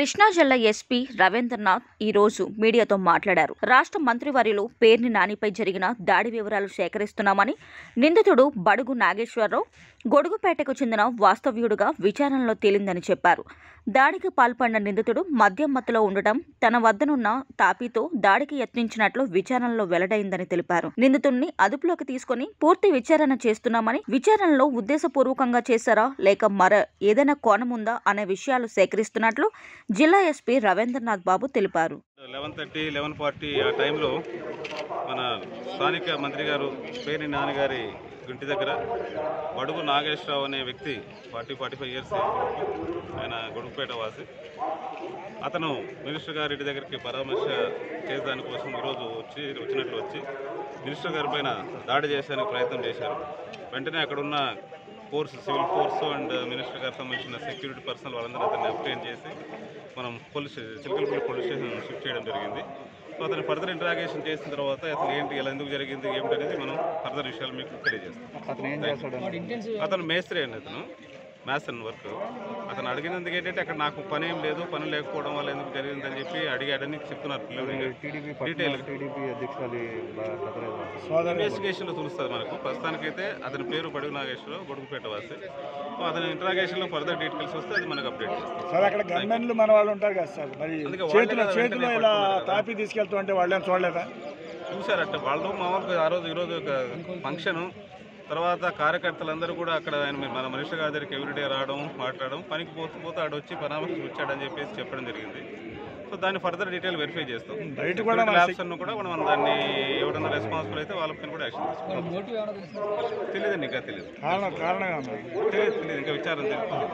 కృష్ణా జిల్లా ఎస్పీ రవీంద్రనాథ్ ఈ రోజు మీడియాతో మాట్లాడారు. రాష్ట్ర మంత్రివర్యులు పేర్ని నానిపై జరిగిన దాడి వివరాలు సేకరిస్తున్నామని నిందితుడు బడుగు నాగేశ్వరరావు గొడుగుపేటకు చెందిన వాస్తవ్యుడుగా విచారణలో తేలిందని చెప్పారు. దాడికి పాల్పడిన నిందితుడు మద్యం మత్తులో ఉండటం తన వద్దనున్న తాపీతో దాడికి యత్నించినట్లు విచారణలో వెల్లడైందని తెలిపారు. నిందితుడిని అదుపులోకి తీసుకుని పూర్తి విచారణ చేస్తున్నామని విచారణలో ఉద్దేశపూర్వకంగా చేశారా లేక మర ఏదైనా కోణం ఉందా అనే విషయాలు సేకరిస్తున్నట్లు జిల్లా ఎస్పీ రవీంద్రనాథ్ బాబు తెలిపారు. లెవెన్ థర్టీ లెవెన్ ఫార్టీ ఆ టైంలో మన స్థానిక మంత్రి గారు పేరు నాన్నగారి ఇంటి దగ్గర బడుగు నాగేశ్వరరావు అనే వ్యక్తి ఫార్టీ ఫార్టీ ఫైవ్ ఇయర్స్ ఆయన గొడుగుపేట వాసి. అతను మినిస్టర్ గారి ఇంటి దగ్గరికి పరామర్శ చేసేదాని కోసం ఈరోజు వచ్చి వచ్చినట్లు వచ్చి మినిస్టర్ గారి పైన దాడి చేసేందుకు ప్రయత్నం చేశారు. వెంటనే అక్కడున్న force civil force and minister గారికి సంబంధించిన సెక్యూరిటీ పర్సనల్ వాళ్ళందరూ అతన్ని అప్టైన్ చేసి మనం police Chilakalapalli police station shift చేయడం జరిగింది. సో అతను ఫర్దర్ ఇంటరాగేషన్ చేసిన తర్వాత అసలు ఏంటి ఎలా ఎందుకు జరిగింది ఏమిటి అనేది మనం ఫర్దర్ విషయాలు మీకు తెలియజేస్తాం. అతను అతను మేస్త్రి అండి అతను. మ్యాథ్స్ అండ్ వర్క్ అతను అడిగినందుకు ఏంటంటే అక్కడ నాకు పని ఏం లేదు పని లేకపోవడం వల్ల ఎందుకు జరిగిందని చెప్పి అడిగాడని చెప్తున్నారు అధ్యక్షురాలి ఇన్వెస్టిగేషన్లో తెలుస్తుంది మనకు. ప్రస్తుతానికైతే అతని పేరు బడుగు నాగేశ్వరరావు గొడుగుపేట వాసి. అతని ఇంటరాగేషన్లో ఫర్దర్ డీటెయిల్స్ వస్తే అది మనకు అప్డేట్ సార్ అక్కడ మన వాళ్ళు ఉంటారు కదా సార్. మరి అందుకే వాళ్ళే చేతిలో చేతిలో ఇలా. తాపి తీసుకెళ్తూ ఉంటే వాళ్ళేం చూడలేదా? చూశారట. వాళ్ళు మామూలుగా ఆ రోజు ఈరోజు ఒక ఫంక్షన్ తర్వాత కార్యకర్తలందరూ కూడా అక్కడ ఆయన మన మనిషి గారి దగ్గరికి ఎవ్రీడే రావడం మాట్లాడడం పనికి పోతూ పోతూ ఆడ వచ్చి పరామర్శ వచ్చాడని చెప్పేసి చెప్పడం జరిగింది. సో దాన్ని ఫర్దర్ డీటెయిల్ వెరిఫై చేస్తాం. బయట కూడా ల్యాబ్స్ కూడా మనం దాన్ని ఎవరైనా రెస్పాన్సిబుల్ అయితే వాళ్ళపైన కూడా యాక్షన్ తీసుకుంటాం తెలియదండి ఇంకా తెలియదు. కారణం కారణంగా ఉన్నారు తెలియదు తెలియదు ఇంకా విచారం తెలియదు.